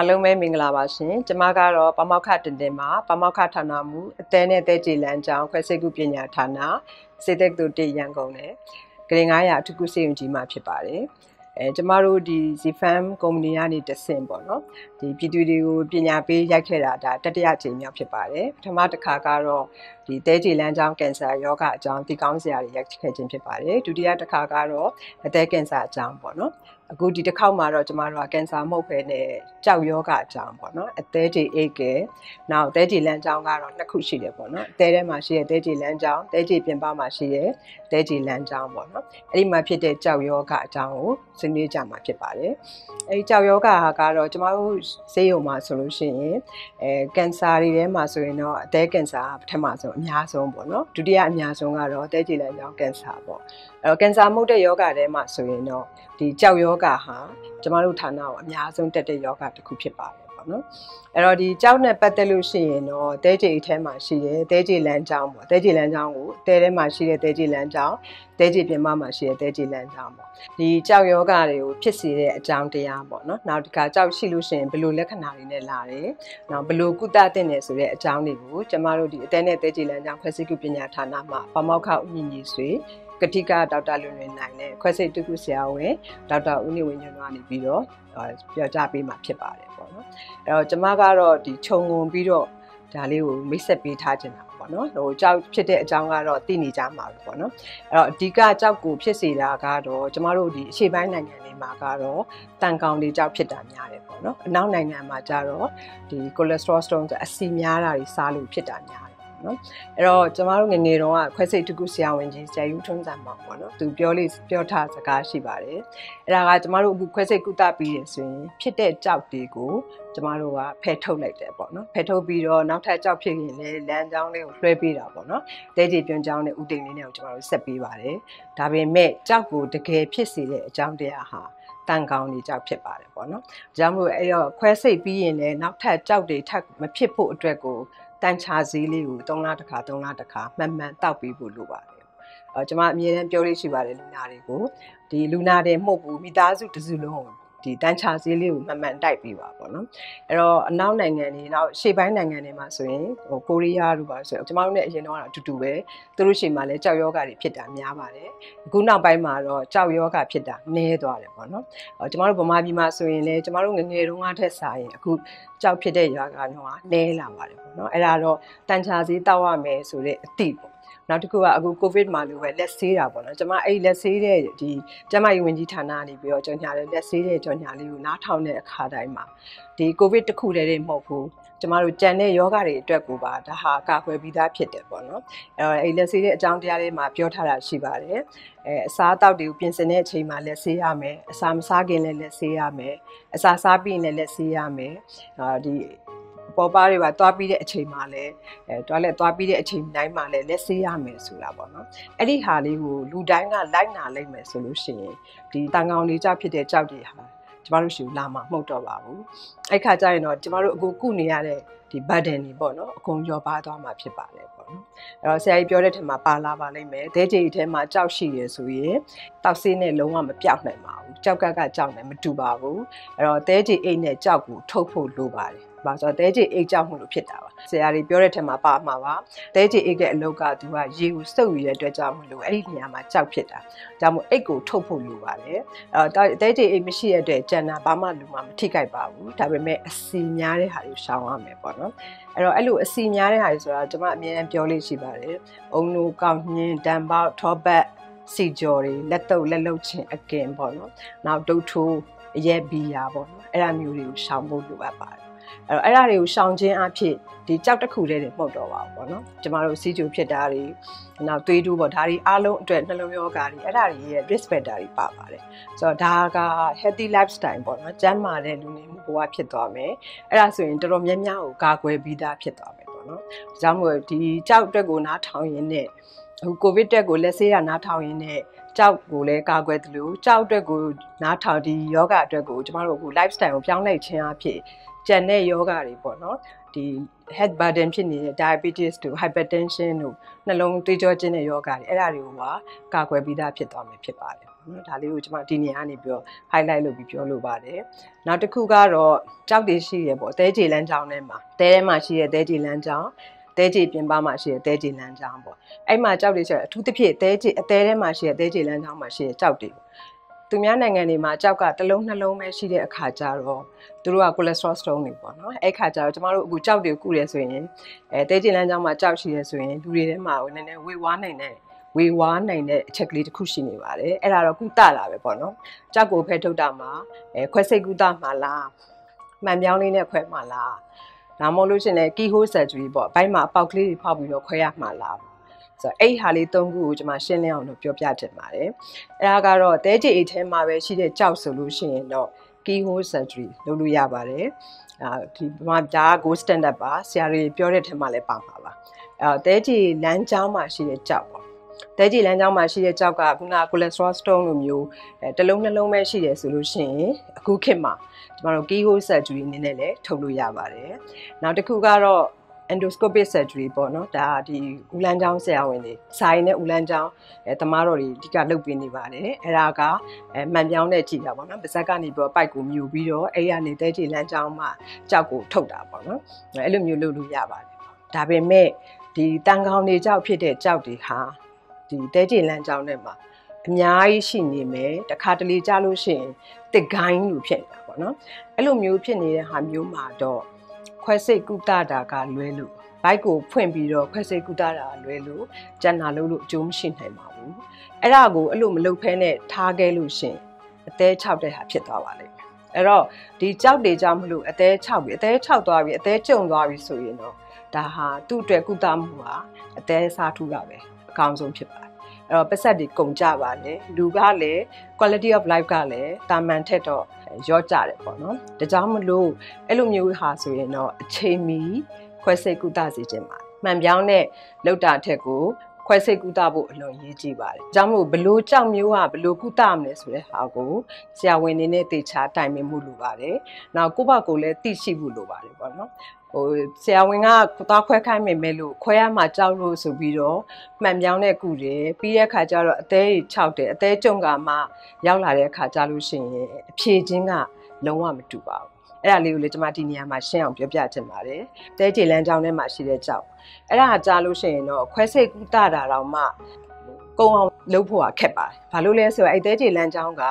အားလုံးပဲမင်္ဂလာပါရှင်ကျမကတော့ပမောက္ခတင်တင်မှာပမောက္ခဌာနမူအသေးနဲ့သေးကြည်လန်းကြောင်းခွဲစိတ်ကုပညာဌာနစေတက္ကသိုလ်တရန်ကုန်နဲ့ဂရင်900အထူးကုစေယုံကြီးမှာဖြစ်ပါတယ်အဲကျမတို့ဒီ Zfam ကုမ္ပဏီကနေတဆင့်ပေါ့နော်ဒီပြည်သူတွေကိုပညာပေးရိုက်ခဲ့တာဒါတတိယကြိမ်မြောက်ဖြစ်ပါတယ်ပထမတစ်ခါကတော့ ဒီသဲကြည်လန်းကြောင်းကင်ဆာယောဂအကြောင်းဒီကောင်းစရာတွေရိုက်ခဲ့ခြင်းဖြစ်ပါတယ်ဒုတိယတစ်ခါကတော့အသက်ကင်ဆာအကြောင်းပေါ့နော်အခုဒီတစ်ခေါက်မှာတော့ကျမတို့ကကင်ဆာမဟုတ်ပဲနဲ့ကြောက်ယောဂအကြောင်းပေါ့နော်အသေးကြီးအိတ်ကဲနောက်အသေးကြီးလမ်းကြောင်းကတော့နှစ်ခုရှိတယ်ပေါ့နော်အသေးထဲမှာရှိတဲ့အသေးကြီးလမ်းကြောင်းအသေးကြီးပြင်ပမှာရှိတဲ့အသေးကြီးလမ်းကြောင်းပေါ့နော်အဲ့ဒီမှာဖြစ်တဲ့ကြောက်ယောဂအကြောင်းကိုဆွေးနွေးကြမှာဖြစ်ပါတယ်အဲ့ဒီကြောက်ယောဂဟာကတော့ကျမတို့ဆေးရုံမှာဆိုလို့ရှိရင်အဲကင်ဆာတွေထဲမှာဆိုရင်တော့အသေးကင်ဆာပထမဆုံးအများဆုံးပေါ့နော်ဒုတိယအများဆုံးကတော့အသေးကြီးလမ်းကြောင်းကင်ဆာပေါ့အဲ့တော့ကင်ဆာမဟုတ်တဲ့ယောဂထဲမှာဆိုရင်တော့ဒီကြောက်ယောဂဟာကျမတို့ဌာနကိုအများဆုံးတက်တဲ့ယောဂတစ်ခုဖြစ်ပါတယ် ပေါ့နော်အဲ့တော့ဒီကြောက်နဲ့ပတ်သက်လို့ရှိရင်တော့တဲကြေအထဲမှာရှိတယ်တဲကြေလမ်းကြောင်းပေါ့တဲကြေလမ်းကြောင်းကိုတဲထဲမှာရှိတဲ့တဲကြေလမ်းကြောင်းတဲကြေပြင်ပမှာရှိတဲ့တဲကြေလမ်းကြောင်းပေါ့ဒီကြောက်ယောဂတွေကိုဖြစ်စေတဲ့အကြောင်းတရားပေါ့နော်နောက်တစ်ခါကြောက်ရှိလို့ရှိရင်ဘယ်လိုလက္ခဏာတွေနဲ့လာတယ်နောက်ဘယ်လိုကုသတင်တယ်ဆိုတဲ့အကြောင်းတွေကိုကျမတို့ဒီအတဲနဲ့တဲကြေလမ်းကြောင်းဖွဲ့စည်းကုပညာဌာနမှာပမောက္ခဦးညီညီဆွေ ကတိကဒေါက်တာလွင်လွင်နိုင်နဲ့ခွဲစိတ်တုခုဆရာဝန်ဒေါက်တာဦးနေဝင်းညွန့်ကနေပြီးတော့ပြောကြားပေးမှာဖြစ်ပါတယ်ပေါ့နော်အဲ့တော့ကျမကတော့ဒီခြုံငုံပြီးတော့ဒါလေးကိုမိတ်ဆက်ပေးထားခြင်းတာပေါ့နော်ဟိုကြောက်ဖြစ်တဲ့အကြောင်းကတော့သိနေကြမှာပဲပေါ့နော်အဲ့တော့အဓိကကြောက်ကိုဖြစ်စေတာကတော့ကျမတို့ဒီအရှေ့ပိုင်းနိုင်ငံတွေမှာကတော့တန်ကောင်တွေကြောက်ဖြစ်တာများတယ်ပေါ့နော်အနောက်နိုင်ငံမှာကျတော့ဒီ cholesterol stone ဆိုအဆီများတာတွေစားလို့ဖြစ်တာများ နော်အဲ့တော့ကျမတို့ငငယ်တုန်းကခွဲစိတ်တကူဆရာဝန်ကြီးဆရာယူထွန်းစံမောင်ပေါ့နော်သူပြောလေးပြောထားစကားရှိပါတယ်အဲ့ဒါကကျမတို့အခုခွဲစိတ်ကုသပြီးရဆိုရင်ဖြစ်တဲ့ကြောက်တွေကိုကျမတို့ကဖယ်ထုတ်လိုက်တယ်ပေါ့နော်ဖယ်ထုတ်ပြီးတော့နောက်ထပ်ကြောက်ဖြစ်ရင်လည်းလမ်းကြောင်းလေးကိုလွှဲပေးတာပေါ့နော်တဲကြည်ပြွန်ကြောင်းနဲ့ဥတိန်လေးနဲ့ကိုကျမတို့ဆက်ပေးပါတယ်ဒါပေမဲ့ကြောက်ကိုတကယ်ဖြစ်စေတဲ့အကြောင်းတရားဟာ တန်ကောင်းနေကြောက်ဖြစ်ပါတယ်ပေါ့နော်။ဒါကြောင့်မို့အဲ့တော့ခွဲစိတ်ပြီးရင်လည်းနောက်ထပ်ကြောက်တွေထပ်မဖြစ်ဖို့အတွက်ကိုတန်ချာဈေးလေးကို3လတစ်ခါ3လတစ်ခါမှန်မှန်တောက်ပြီးဖို့လိုပါတယ်။အဲကျွန်မအမြဲတမ်းပြောလို့ရှိပါတယ်လူနာတွေကိုဒီလူနာတွေမှုတ်ဘူးမိသားစုတစ်စုလုံးကို ဒီတန်ချာဈေးလေးကိုမှန်မှန်တိုက်ပြီးပါပေါ့နော်အဲ့တော့အနောက်နိုင်ငံတွေနောက်ရှေ့ပိုင်းနိုင်ငံတွေမှာဆိုရင်ဟိုကိုရီးယားတို့ပါဆိုရင်ကျွန်တော်တို့နဲ့အရင်တော့အတူတူပဲသူတို့ရှေ့မှာလည်းကြောက်ယောဂတွေဖြစ်တာများပါတယ်အခုနောက်ပိုင်းမှာတော့ကြောက်ယောဂဖြစ်တာနည်းသွားတယ်ပေါ့နော်ဟိုကျွန်တော်တို့ဗမာပြည်မှာဆိုရင်လည်းကျွန်တော်တို့ငငယ်တုန်းကထက်စားရင်အခုကြောက်ဖြစ်တဲ့ရွာကတော့နည်းလာပါတယ်ပေါ့နော်အဲ့ဒါတော့တန်ချာဈေးတောက်ရမယ်ဆိုတဲ့အတိပေါ့ နောက်တစ်ခုကအခုကိုဗစ်မှာလို့ပဲလက်ဆေးတာပေါ့နော်ကျွန်မအဲ့လက်ဆေးတဲ့ဒီကျမရေးဝန်ကြီးဌာနကနေပြီးတော့ကြော်ညာတဲ့လက်ဆေးတဲ့ကြော်ညာလေးကိုနားထောင်တဲ့အခါတိုင်းမှာဒီကိုဗစ်တစ်ခုတည်းတည်းမဟုတ်ဘူးကျမတို့ကြံတဲ့ယောဂတွေအတွက်ကိုပါဒါဟာကာကွယ်ပြီးသားဖြစ်တယ်ပေါ့နော်အဲတော့အဲ့လက်ဆေးတဲ့အကြောင်းတရားလေးမှာပြောထားတာရှိပါတယ်အဲအစားအသောက်တွေကိုပြင်ဆင်တဲ့အချိန်မှာလက်ဆေးရမယ်အစာမစားခင်လည်းလက်ဆေးရမယ်အစာစားပြီးရင်လည်းလက်ဆေးရမယ်အာဒီ ပေါ်ပါတွေပါသွားပြီးတဲ့အချိန်မှာလည်းအဲတွားလက်သွားပြီးတဲ့အချိန်တိုင်းမှာလည်းလက်ဆေးရမယ်ဆိုတာပေါ့နော်အဲ့ဒီဟာလေးကိုလူတိုင်းကလိုက်နာလိုက်မယ်ဆိုလို့ရှိရင်ဒီတန်ကောင်လေးကြောက်ဖြစ်တဲ့ကြောက်တွေဟာကျမတို့ရှိလာမှာမဟုတ်တော့ပါဘူးအဲ့ခါကျရင်တော့ကျမတို့အခုကုနေရတဲ့ဒီ burden တွေပေါ့နော်အကုန်ကျော်ပါသွားမှာဖြစ်ပါတယ်ပေါ့နော်အဲ့တော့ဆရာကြီးပြောတဲ့ထက်မှာပါလာပါလိမ့်မယ်ဒဲကြေထဲမှာကြောက်ရှိရဆိုရင်တောက်ဆေးနဲ့လုံးဝမပြောက်နိုင်ပါဘူးကြောက်ကကကြောက်နဲ့မတူပါဘူးအဲ့တော့ဒဲကြေအိတ်နဲ့ကြောက်ကိုထုတ်ဖို့လိုပါတယ် ပါဆိုတော့တဲကြည်အိတ်ကြောက်မှုလို့ဖြစ်တာပါဆရာကြီးပြောတဲ့ထက်မှာပါမှာပါတဲကြည်အိတ်တဲ့အလုပ်ကသူကရေကိုစုပ်ယူတဲ့အတွက်ကြောင့်မလို့အဲ့ဒီနေရာမှာကြောက်ဖြစ်တာဒါမှမဟုတ်အိတ်ကိုထုတ်ဖို့လိုပါတယ်အဲတော့တဲကြည်အိတ်မရှိတဲ့အတွက်ကျန်တာဘာမှလူမှမထိခိုက်ပါဘူးဒါပေမဲ့အစီများတဲ့ဟာတွေရှောင်ရမယ်ပေါ့နော်အဲ့တော့အဲ့လိုအစီများတဲ့ဟာတွေဆိုတာကျွန်မအမြဲတမ်းပြောလို့ရှိပါတယ်အုံနိုကောက်ညင်းတန်ပေါက်ထောပတ်စီကြော်တွေလက်တုပ်လက်လုတ်ချင်းအကင်ပေါ့နော်နောက်ဒုတ်ထိုးအရက်ဘီယာပေါ့နော်အဲ့ဒါမျိုးတွေကိုရှောင်ဖို့လိုအပ်ပါတယ်အဲ့ တော့အဲ့ဒါတွေကိုရှောင်ခြင်းအဖြစ်ဒီကြောက်တစ်ခုတည်းတွေမှုတ်တော့ပါဘူးပေါ့နော်ကျမတို့စီဂျူဖြစ်တာတွေနောက်သွေးတူးပေါ့ဒါတွေအားလုံးအတွက်နှလုံးရောဂါတွေအဲ့ဒါတွေရဲ့ risk factor တွေပါပါတယ်ဆိုတော့ဒါက healthy lifestyle ပေါ့နော်ကျန်းမာတဲ့လူနေမှုဘဝဖြစ်သွားမယ်အဲ့ဒါဆိုရင်တော်တော်များများကိုကာကွယ်ပြီးသားဖြစ်သွားမယ်ပေါ့နော်ဒါကြောင့်မို့ဒီကြောက်အတွက်ကိုနားထောင်ရင်းနဲ့အခုကိုဗစ်တက်ကိုလက်ဆေးရနားထောင်ရင်းနဲ့ကြောက်ကိုလည်းကာကွယ်တယ်လို့ကြောက်အတွက်ကိုနားထောင်ဒီယောဂအတွက်ကိုကျမတို့အခု lifestyle ကိုပြောင်းလဲခြင်းအဖြစ်ကျန်တဲ့ယောဂတွေပေါ့နော်ဒီ head burden ဖြစ်နေတဲ့ diabetes တို့ hypertension တို့နှလုံးသွေးကြောကျဉ်တဲ့ယောဂတွေအဲ့ဒါတွေကိုပါကာကွယ်ပြီးသားဖြစ်သွားမယ်ဖြစ်ပါတယ်နော်ဒါလေးကိုကျွန်မဒီနေရာကနေပြီးတော့ highlight လုပ်ပြီးပြောလိုပါတယ်နောက်တစ်ခုကတော့ကြောက်တွေရှိရပေါ့အသေးကြေလမ်းကြောင်းထဲမှာတဲထဲမှာရှိတဲ့တဲကြေလမ်းကြောင်းတဲကြေပြင်ပမှာရှိတဲ့တဲကြေလမ်းကြောင်းပေါ့အဲ့မှာကြောက်တွေဆိုအထူးသဖြင့်တဲကြေအသေးထဲမှာရှိတဲ့တဲကြေလမ်းကြောင်းမှာရှိတဲ့ကြောက်တွေ သူများနိုင်ငံတွေမှာကြောက်ကတစ်လုံးနှလုံးပဲရှိတဲ့အခါကျတော့သူတို့က cholesterol stone တွေပေါ့နော်အဲ့ခါကျတော့ကျမတို့အခုကြောက်တွေကုရဲဆိုရင်အဲတဲကျင်လန်းကြောင်းမှာကြောက်ရှိရဲဆိုရင်လူတွေထဲမှာနည်းနည်းဝေဝါးနိုင်တဲ့ဝေဝါးနိုင်တဲ့အချက်ကလေးတစ်ခုရှိနေပါတယ်အဲ့ဒါတော့ကုသလာပဲပေါ့နော်ကြောက်ကိုဖဲထုတ်တာမှာအဲခွဲစိတ်ကုသမှာလားမှန်ပြောင်းလေးနဲ့ခွဲမှာလားဒါမှမဟုတ်လို့ရှင်လည်း keyhole surgery ပေါ့အပိုင်းမှာအပေါက်ကလေးတွေဖောက်ပြီးတော့ခွဲရမှာလား ဆိုတော့အဲ့ဟာလေး၃ခုကိုကျွန်မရှင်းလင်းအောင်လို့ပြောပြချင်ပါတယ်။အဲဒါကတော့တဲကြိအိတ်ထဲမှာပဲရှိတဲ့ကြောက်ဆိုလို့ရှိရင်တော့ keyhole surgery လုပ်လို့ရပါတယ်။အာဒီမှာဒါ gold standard ပါဆရာတွေပြောတဲ့ထဲမှာလည်းပါမှာပါ။အဲတဲကြိလမ်းကြောင်းမှာရှိတဲ့ကြောက်ပေါ့။တဲကြိလမ်းကြောင်းမှာရှိတဲ့ကြောက်ကခုန cholesterol stone လိုမျိုးအဲတစ်လုံးနှလုံးပဲရှိတယ်ဆိုလို့ရှိရင်အခုခေတ်မှာကျမတို့ keyhole surgery အနေနဲ့လည်းထုတ်လို့ရပါတယ်။နောက်တစ်ခုကတော့ endoscopic surgery ပေါ့နော်ဒါဒီဦးလန်းချောင်းဆရာဝန်တွေဆိုင်နဲ့ဦးလန်းချောင်းအဲတမားတော်တွေအဓိကလုပ်ပေးနေပါတယ်အဲ့ဒါကအဲမှန်ပြောင်းတဲ့ကြည့်တာပေါ့နော်ပါဇက်ကနေပြီးတော့ပိုက်ကိုမြူပြီးတော့အဲ့ရနေတဲ့ကြည့်လန်းချောင်းမှာကြောက်ကိုထုတ်တာပေါ့နော်အဲ့လိုမျိုးလုပ်လို့ရပါတယ်ဒါပေမဲ့ဒီတန်ခေါင်တွေကြောက်ဖြစ်တဲ့ကြောက်တွေဟာဒီတဲကြည်လန်းချောင်းထဲမှာအများကြီးရှိနေမယ်တခါတလေကြားလို့ရှိရင်တစ်ဂိုင်းလို့ဖြစ်နေတာပေါ့နော်အဲ့လိုမျိုးဖြစ်နေတဲ့ဟာမျိုးမှာတော့ ခွဲစိတ်ကုသတာကလွဲလို့ဘိုက်ကိုဖွင့်ပြီးတော့ခွဲစိတ်ကုသတာလွဲလို့ကျန်တာလို့လို့အကျိုးမရှိနိုင်ပါဘူးအဲ့ဒါကိုအဲ့လိုမလုပ်ဖဲနဲ့ထားခဲ့လို့ရှင်အသေးချောက်တဲ့ဟာဖြစ်သွားပါလိမ့်မယ်အဲ့တော့ဒီကြောက်တွေကြောင့်မလို့အသေးချောက်ပြီးအသေးချောက်သွားပြီးအသေးကျုံသွားပြီးဆိုရင်တော့ဒါဟာသူ့အတွက်ကုသမှုဟာအသေးစားထူတာပဲအကောင်းဆုံးဖြစ်ပါတယ် အဲ့တော့ပတ်သက်တွေကုန်ကြပါလေလူကလည်း quality of life ကလည်းတာမန်ထက်တော့ရော့ကြတယ်ပေါ့နော်ဒါကြောင့်မလို့အဲ့လိုမျိုးဟာဆိုရင်တော့အချိန်မီခွဲစိတ်ကုသစေခြင်းပါမှန်ပြောင်းတဲ့လောက်တာထက်ကိုခွဲစိတ်ကုသဖို့အလွန်ရေးကြည့်ပါတယ်။ဒါကြောင့်မို့ဘလို့ကြောက်မျိုးကဘလို့ကုသမလဲဆိုတဲ့ဟာကိုဆရာဝန်တွေနဲ့တေချာတိုင်ပင်မှုလိုပါတယ်။နောက်ကိုယ့်ဘကိုလည်းသိရှိဖို့လိုပါတယ်ပေါ့နော်။ ဟိုဆရာဝန်ကသွားခွဲခိုင်းမိမယ်လို့ခွဲရမှာကြောက်လို့ဆိုပြီးတော့မှန်ပြောင်းတဲ့ကုတယ်ပြီးတဲ့အခါကျတော့အသေးကြီး6တယ်အသေးကြုံကမှရောက်လာတဲ့အခါကျလို့ရှိရင်အဖြေချင်းကလုံးဝမတူပါဘူးအဲ့ဒါလေးကိုလည်းကျွန်မဒီနေရာမှာရှင်းအောင်ပြောပြချင်ပါတယ်။တဲကြေလန်းကြောင်းထဲမှာရှိတဲ့ကြောက်အဲ့ဒါကြားလို့ရှိရင်တော့ခွဲစိတ်ကူးတာတာတော့မှကုံအောင် လုပ်ဖို့ကခက်ပါတယ်။ဘာလို့လဲဆိုတော့အဲ့တဲကြေလန်းကြောင်းက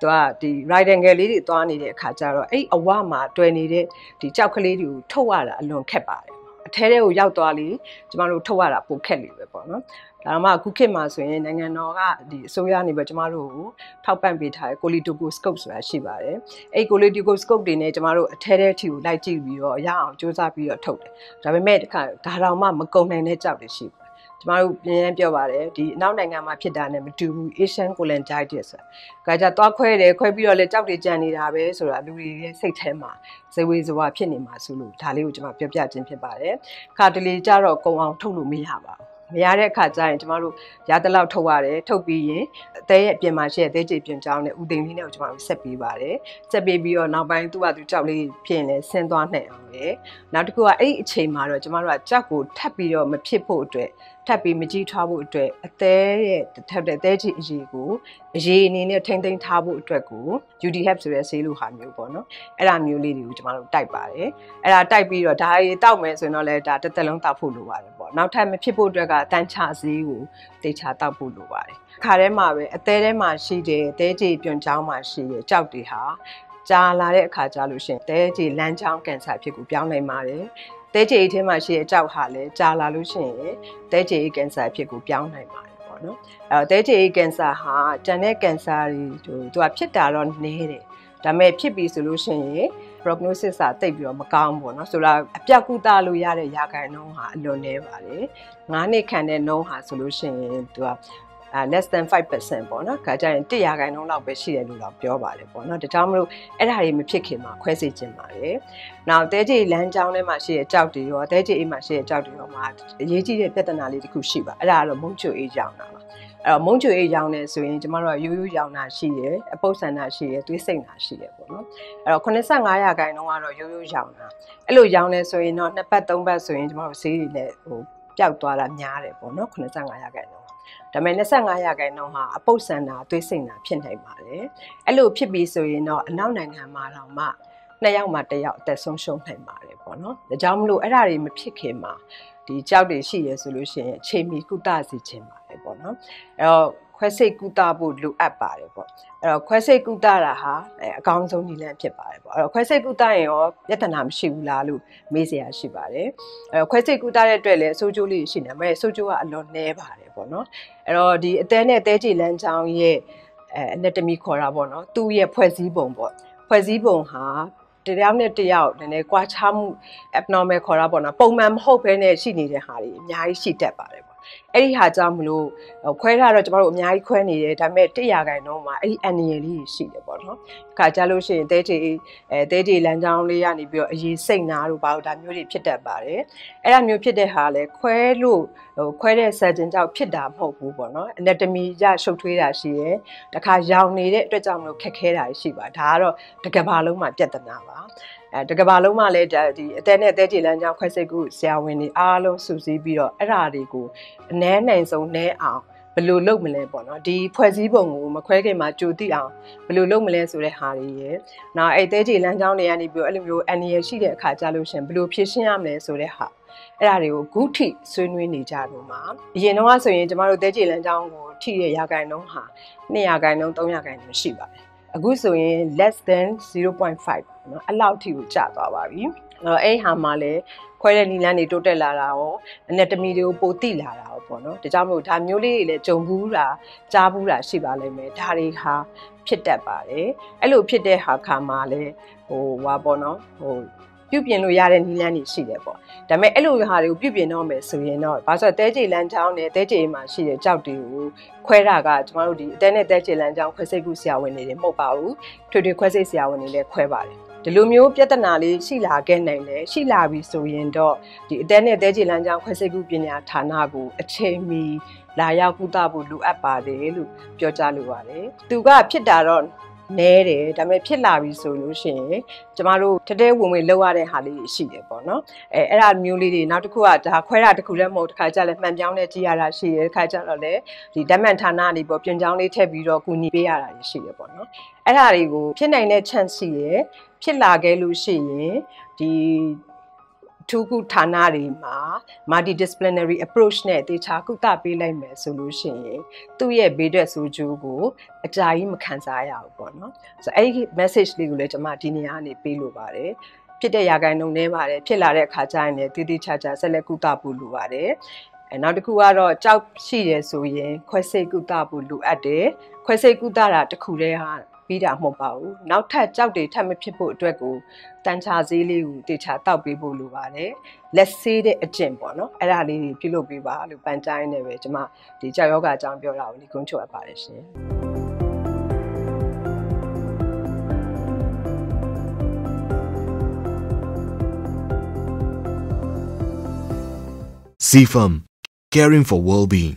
သူကဒီ right angle လေးတွေသွားနေတဲ့အခါကျတော့အဲ့အဝမှာတွယ်နေတဲ့ဒီကြောက်ကလေးတွေကိုထုတ်ရတာအလွန်ခက်ပါတယ်။အထဲထဲကိုရောက်သွားလေကျမတို့ထုတ်ရတာပိုခက်လေပဲပေါ့နော်ဒါမှအခုခေတ်မှာဆိုရင်နိုင်ငံတော်ကဒီအစိုးရနေပဲကျမတို့ကိုထောက်ပံ့ပေးထားတဲ့ Colitoscope ဆိုတာရှိပါတယ်။အဲ့ Colitoscope တွေနဲ့ကျမတို့အထဲထဲထီကိုလိုက်ကြည့်ပြီးတော့ရအောင်စူးစမ်းပြီးတော့ထုတ်တယ်။ဒါပေမဲ့တခါဒါတောင်မှမကုံနိုင်တဲ့ကြောက်တွေရှိပါတယ် ကျမတို့ပြင်းပြပြောပါတယ်ဒီအနောက်နိုင်ငံမှာဖြစ်တာနဲ့မတူဘူး Asian cholangitis ဆိုတာ။ဒါကြသွားခွဲတယ်ခွဲပြီးတော့လေကြောက်တွေကြံနေတာပဲဆိုတာလူတွေရဲ့စိတ်ထဲမှာဇဝေဇဝါဖြစ်နေမှာဆိုလို့ဒါလေးကိုကျွန်မပြောပြခြင်းဖြစ်ပါတယ်။ခါတလေကြတော့ကုံအောင်ထုတ်လို့မရပါဘူး မရတဲ့အခါကျရင်ကျမတို့ရတဲ့လောက်ထုတ်ရတယ်ထုတ်ပြီးရင်အသေးရဲ့အပြင်မှာရှိတဲ့သေးချေပြင်ကြောင်းနဲ့ဥသိမ်းလေးနဲ့ကိုကျမတို့ဆက်ပေးပါတယ်ဆက်ပေးပြီးတော့နောက်ပိုင်းသူ့ဟာသူကြောက်လေးဖြစ်ရင်လည်းဆင်းသွားနိုင်အောင်လေနောက်တစ်ခုကအဲ့ဒီအချိန်မှာတော့ကျမတို့ကကြောက်ကိုထပ်ပြီးတော့မဖြစ်ဖို့အတွက်ထပ်ပြီးမကြီးထွားဖို့အတွက်အသေးရဲ့ထပ်တဲ့သဲချီအရေးကိုအရေးအနေနဲ့ထိမ့်သိမ်းထားဖို့အတွက်ကို UDHEP ဆိုတဲ့ဆေးလိုဟာမျိုးပေါ့နော်အဲ့ဒါမျိုးလေးတွေကိုကျမတို့တိုက်ပါတယ်အဲ့ဒါတိုက်ပြီးတော့ဒါရီတောက်မယ်ဆိုရင်တော့လည်းဒါတစ်သက်လုံးတောက်ဖို့လိုပါတယ် ပေါ့နောက်ထပ်မဖြစ်ဖို့အတွက်ကတန်းချဆေးကိုတေချာတောက်ဖို့လိုပါတယ်ခါထဲမှာပဲအသေးထဲမှာရှိတဲ့သဲချီပြွန်ချောင်းမှာရှိတဲ့ကြောက်တွေဟာကြာလာတဲ့အခါကျလို့ရှိရင်သဲချီလမ်းချောင်းကင်ဆာဖြစ်ကိုပြောင်းနိုင်ပါတယ်တဲချေအထဲမှာရှိတဲ့အကြောက်ဟာလည်းကြာလာလို့ရှိရင်တဲချေကင်ဆာဖြစ်ကိုပြောင်းနိုင်ပါတယ်ပေါ့နော်အဲတော့တဲချေကင်ဆာဟာတန်တဲ့ကင်ဆာတွေသူကဖြစ်တာတော့နည်းတယ်ဒါပေမဲ့ဖြစ်ပြီဆိုလို့ရှိရင် prognosis ကတိတ်ပြီးတော့မကောင်းဘူးပေါ့နော်ဆိုတော့အပြတ်ကုသလို့ရတဲ့ရာခိုင်နှုန်းဟာအလွန်နည်းပါတယ်9နှစ်ခံတဲ့နှုန်းဟာဆိုလို့ရှိရင်သူကအဲ less than 5%ပေါ့နော်ခါကြရင်100ခိုင်နှုန်းလောက်ပဲရှိတယ်လို့တော့ပြောပါတယ်ပေါ့နော်ဒါကြောင့်မလို့အဲ့ဒါတွေမဖြစ်ခင်မှာခွဲစိတ်ခြင်းပါတယ်နောက်တဲကြီးလမ်းကြောင်းထဲမှာရှိတဲ့ကြောက်တွေရောတဲကြီးအိမ်မှာရှိတဲ့ကြောက်တွေရောမှာအရေးကြီးတဲ့ပြဿနာလေးတစ်ခုရှိပါအဲ့ဒါကတော့မုံချိုအေးကြောင်တာပါ အဲ့တော့မုံချိုအေးရောင်နေဆိုရင်ကျမတို့ကရိုးရိုးရောင်တာရှိရယ်အပုပ်ဆန္ဒရှိရယ်သွေးစိတ်တာရှိရယ်ပေါ့နော်အဲ့တော့85ရာခိုင်နှုန်းကတော့ရိုးရိုးရောင်တာအဲ့လိုရောင်နေဆိုရင်တော့နှစ်ပတ်သုံးပတ်ဆိုရင်ကျမတို့ဆေးတွေနဲ့ဟိုပျောက်သွားတာများတယ်ပေါ့နော်85ရာခိုင်နှုန်းဒါပေမဲ့25ရာခိုင်နှုန်းဟာအပုပ်ဆန်တာသွေးစိမ်တာဖြစ်နိုင်ပါတယ်အဲ့လိုဖြစ်ပြီးဆိုရင်တော့အနောက်နိုင်ငံမှာတော့မှနှစ်ယောက်မှတစ်ယောက်အသက်ဆုံးရှုံးနိုင်ပါတယ်ပေါ့နော်ဒါကြောင့်မလို့အဲ့ဒါတွေမဖြစ်ခင်မှာ ဒီကြောက်တွေရှိရဆိုလို့ရှိရင်အချိန်မီကုသစီခြင်းပါတယ်ပေါ့နော်အဲ့တော့ခွဲစိတ်ကုသဖို့လိုအပ်ပါတယ်ပေါ့အဲ့တော့ခွဲစိတ်ကုသတာဟာအကောင်းဆုံးနည်းလမ်းဖြစ်ပါတယ်ပေါ့အဲ့တော့ခွဲစိတ်ကုသရင်ရောပြဿနာမရှိဘူးလားလို့မေးစရာရှိပါတယ်အဲ့တော့ခွဲစိတ်ကုသတဲ့အတွက်လည်းအဆိုးကျိုးလေးရှိနေမယ်ဆိုးကျိုးကအလွန်နည်းပါတယ်ပေါ့နော်အဲ့တော့ဒီအသေးနဲ့အသေးကြည်လမ်းချောင်းရဲ့အဲ anatomy ခေါ်တာပေါ့နော်သူ့ရဲ့ဖွဲ့စည်းပုံပေါ့ဖွဲ့စည်းပုံဟာ တယောက်နဲ့တယောက်နည်းနည်းကွာခြားမှု abnormal ခေါ်တာပေါ့နော်ပုံမှန်မဟုတ်ဘဲနဲ့ရှိနေတဲ့ဟာတွေအများကြီးရှိတတ်ပါတယ် အဲ့ဒီဟာကြောင့်မလို့ခွဲထားတော့ကျမတို့အများကြီးခွဲနေတယ်ဒါပေမဲ့100ခိုင်နှုန်းမှာအဲ့ဒီအန်နီယယ်လေးရှိတယ်ပေါ့နော်ခါကြလို့ရှိရင်တဲတီအဲတဲတီလမ်းကြောင်းလေးကနေပြီးတော့အရေးစိတ်နာတို့ဘာလို့ဒါမျိုးတွေဖြစ်တတ်ပါတယ်အဲ့ဒါမျိုးဖြစ်တဲ့ဟာလဲခွဲလို့ဟိုခွဲတဲ့ surgeon ကြောင့်ဖြစ်တာမဟုတ်ဘူးပေါ့နော် anatomy ရရှုပ်ထွေးတာရှိတယ်တခါရောင်နေတဲ့အတွက်ကြောင့်မလို့ခက်ခဲတာရှိပါဒါကတော့တကဘာလုံးမှာပြဿနာပါ အဲတကဘာလုံးမှာလည်းဒီအသက်နဲ့အသက်ကြီးလမ်းကြောင်းခွဲစိတ်ကုဆရာဝန်တွေအားလုံးစုစည်းပြီးတော့အဲ့ဓာတွေကိုအနည်းနိုင်ဆုံးနဲအောင်ဘယ်လိုလုပ်မလဲပေါ့နော်ဒီဖွဲ့စည်းပုံကိုမခွဲခင်မှာကြိုသိအောင်ဘယ်လိုလုပ်မလဲဆိုတဲ့ဟာတွေရယ်နောက်အဲ့တဲကြီးလမ်းကြောင်းတွေကနေပြီးအဲ့လိုမျိုးအန်ရရှိတဲ့အခါကြလို့ရှင်ဘယ်လိုဖြည့်ရှင်းရမလဲဆိုတဲ့ဟာအဲ့ဒါတွေကိုဂုထိဆွေးနွေးနေကြတော့မှာအရင်တော့ဆိုရင်ကျမတို့တဲကြီးလမ်းကြောင်းကိုထိတဲ့ရာဂိုင်နှုန်းဟာ200ရာဂိုင်နှုန်း300ရာဂိုင်နှုန်းရှိပါတယ် အခုဆိုရင် less than 0.5နော်အလောက်ထိကိုကျသွားပါပြီအဲ့ဟာမှလည်းခွဲတဲ့နီလန်းတွေတိုးတက်လာတာရောအနက်တမီတွေကိုပိုတိလာတာရောပေါ့နော်ဒါကြောင့်မို့ဒါမျိုးလေးတွေလည်းကြုံဘူးတာကြားဘူးတာရှိပါလိမ့်မယ်ဒါတွေဟာဖြစ်တတ်ပါတယ်အဲ့လိုဖြစ်တဲ့ဟာခါမှာလည်းဟိုဟာပေါ့နော်ဟို ပြုပြင်လို့ရတဲ့နည်းလမ်းတွေရှိတယ်ပေါ့ဒါပေမဲ့အဲ့လိုဟာတွေကိုပြုပြင်တော့မယ်ဆိုရင်တော့ဘာလို့ဆိုတော့တဲကြေလမ်းချောင်းနဲ့တဲကြေမှာရှိတဲ့ကြောက်တွေကိုခွဲတာကကျမတို့ဒီအတဲနဲ့တဲကြေလမ်းချောင်းခွဲစိတ်ကူဆရာဝန်တွေမဟုတ်ပါဘူးထွေထွေခွဲစိတ်ဆရာဝန်တွေလည်းခွဲပါတယ်ဒီလိုမျိုးပြဿနာလေးရှိလာခဲ့နိုင်တယ်ရှိလာပြီဆိုရင်တော့ဒီအတဲနဲ့အသေးချေလမ်းကြောင်းခွဲစိတ်ကူပညာဌာနကိုအချိန်မီလာရောက်ကုသဖို့လိုအပ်ပါတယ်လို့ပြောကြားလိုပါတယ်သူကဖြစ်တာတော့ နဲတယ်ဒါပေမဲ့ဖြစ်လာပြီဆိုလို့ရှိရင်ကျမတို့တတဲဝင်ဝင်လောက်ရတဲ့ဟာလေးရှိတယ်ပေါ့နော်အဲအဲ့ဒါမျိုးလေးတွေနောက်တစ်ခုကဒါခွဲတာတစ်ခုလည်းမဟုတ်တစ်ခါကျလည်းမှန်ပြောင်းနဲ့ကြည့်ရတာရှိတယ်တစ်ခါကျတော့လည်းဒီဓာတ်မှန်ဌာနနေပေါ့ပြင်ကြောင်းလေးထည့်ပြီးတော့ကူညီပေးရတာရှိတယ်ပေါ့နော်အဲ့ဒါတွေကိုဖြစ်နိုင်တဲ့ chance ရှိရယ်ဖြစ်လာခဲ့လို့ရှိရင်ဒီ ထူးခုဌာနတွေမှာ multidisciplinary approach နဲ့တေချာကုသပေးလိုက်မယ်ဆိုလို့ရှိရင်သူ့ရဲ့ဘေးထွက်ဆိုးကျိုးကိုအကြာကြီးမခံစားရဘူးပေါ့နော်ဆိုတော့အဲ့ဒီ message လေးကိုလည်းကျွန်မဒီနေရာကနေပေးလိုပါတယ်ဖြစ်တဲ့ရာဂိုင်နှုန်းနေပါတယ်ဖြစ်လာတဲ့အခါကျရင်လည်းတည်တည်ချာချာဆက်လက်ကုသဖို့လိုပါတယ်အဲနောက်တစ်ခုကတော့ကြောက်ရှိရဆိုရင်ခွဲစိတ်ကုသဖို့လိုအပ်တယ်ခွဲစိတ်ကုသတာတစ်ခုတည်းဟာ ပြီးတာမဟုတ်ပါဘူးနောက်ထပ်ကြောက်တွေထပ်မဖြစ်ဖို့အတွက်ကိုတန်ချာဈေးလေးကိုတေချာတောက်ပေးဖို့လိုပါတယ်လက်ဆေးတဲ့အကျင့်ပေါ့နော်အဲ့ဒါလေးပြုလုပ်ပေးပါလို့ပန်ကြားရင်းနဲ့ပဲကျွန်မဒီကြောက်ယောဂအကြောင်းပြောတာကိုဒီကုန်းချုပ်အပ်ပါတယ်ရှင် CFAM Caring for Well-being